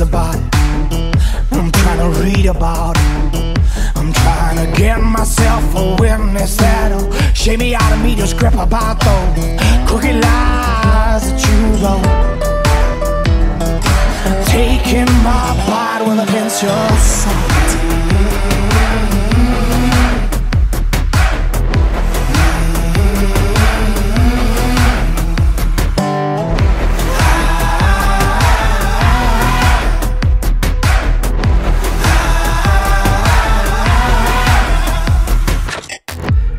about it. I'm trying to read about it. I'm trying to get myself a witness that'll oh, shake me out of me to grip about those crooked lies Taking my body with a pinch of salt.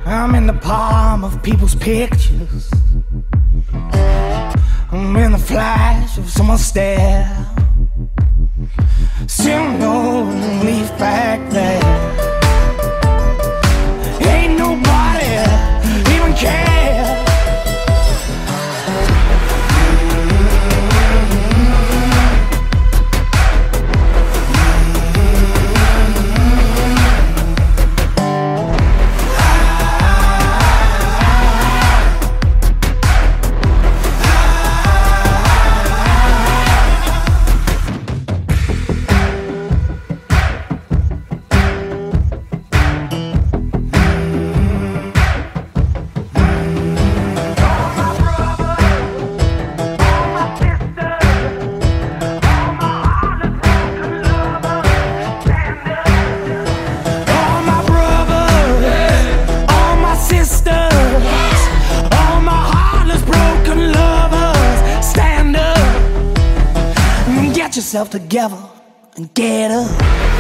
I'm in the palm of people's pictures. I'm in the flash of someone's stare. Yourself together and get up.